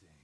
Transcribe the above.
Interesting.